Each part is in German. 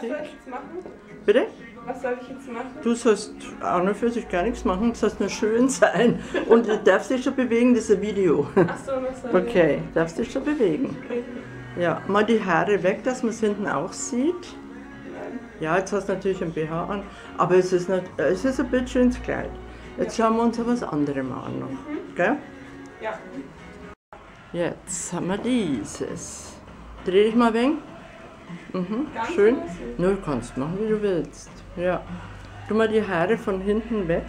Was soll ich jetzt machen? Bitte? Was soll ich jetzt machen? Du sollst an und für sich gar nichts machen, du sollst nur schön sein. Und du darfst dich schon bewegen, das ist ein Video. Ach so, was soll Okay, darfst dich schon bewegen. ich? Ja, mal die Haare weg, dass man es hinten auch sieht. Nein. Ja, jetzt hast du natürlich ein BH an, aber es ist, nicht, es ist ein bitteschönes Kleid. Jetzt schauen wir uns aber was anderes mal an. Noch, gell? Ja. Jetzt haben wir dieses. Dreh dich mal ein wenig. Mhm, schön. Nur du kannst machen, wie du willst. Ja. Tu mal die Haare von hinten weg.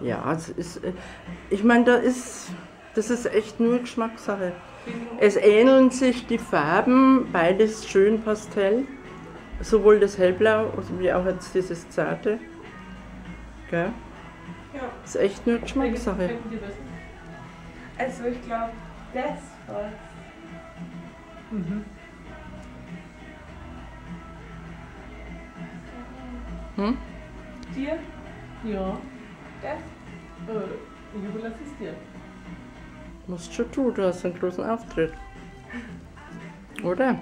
Ja, es ist. äh, Ich meine, da ist. Das ist echt nur Geschmackssache. Es ähneln sich die Farben, beides schön Pastell. Sowohl das Hellblau wie auch jetzt dieses Zarte. Gell? Ja. Ist echt nur Geschmackssache. Also ich glaube, das war's. Mhm. Hm? Dir? Ja. Das? Äh, ich überlasse es dir. Musst schon tun, du hast einen großen Auftritt. Oder?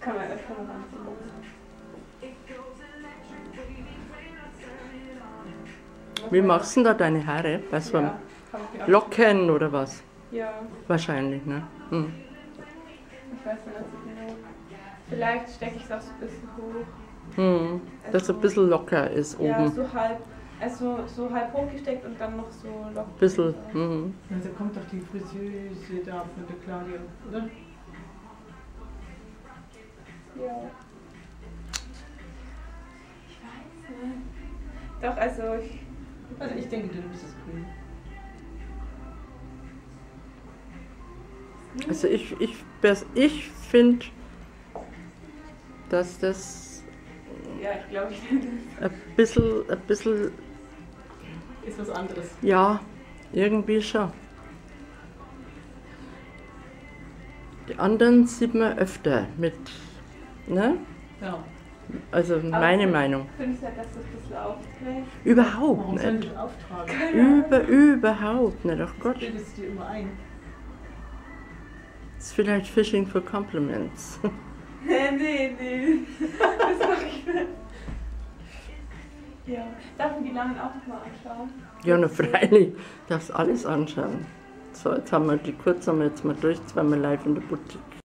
Kann man, das kann man anziehen. Wie machst du denn da deine Haare? Was Ja, ja. Locken oder was? Ja, Wahrscheinlich, ne? Hm. ich weiß nicht genau. Vielleicht stecke ich es auch so ein bisschen hoch. Hm. Dass es ein bisschen locker ist Ja, oben. so halb. Also so halb hochgesteckt und dann noch so locker. Ein bisschen. Hm. Also kommt doch die Friseuse da von der Claudia, oder? Ja. Ich weiß nicht. Doch, also ich. Also ich denke, du nimmst das grün. Also ich, ich, ich finde, dass das Ja, ich glaube, ich nehme das. ein bisschen, ein bisschen, Ist was anderes. ja, irgendwie schon. Die anderen sieht man öfter mit, ne? Ja. Also meine Meinung. Findest du, dass das ein bisschen aufträgt? Überhaupt Warum nicht. auftragen? Über, überhaupt nicht. Ach Gott, Bildest du dir immer ein. das ist vielleicht Fishing for Compliments. Nee, nee. Das mache ich nicht. Ja. Darf ich die Langen auch noch mal anschauen? Ja, na freilich, darfst alles anschauen. So, jetzt haben wir die kurz haben wir jetzt mal durch, wir live in der Boutique.